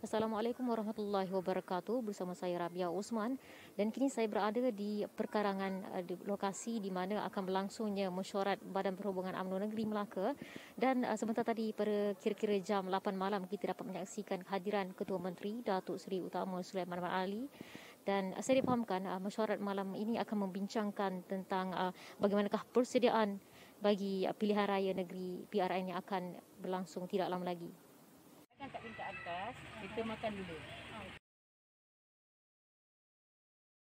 Assalamualaikum warahmatullahi wabarakatuh. Bersama saya Rabia Osman dan kini saya berada di perkarangan uh, di lokasi di mana akan berlangsungnya mesyuarat Badan Perhubungan UMNO Negeri Melaka. Dan uh, sebentar tadi pada kira-kira jam 8 malam kita dapat menyaksikan kehadiran Ketua Menteri Datuk Seri Utama Sulaiman Ali. Dan uh, saya dipahamkan mesyuarat malam ini akan membincangkan tentang bagaimanakah persediaan bagi pilihan raya negeri PRN yang akan berlangsung tidak lama lagi kat tingkat atas, kita makan dulu.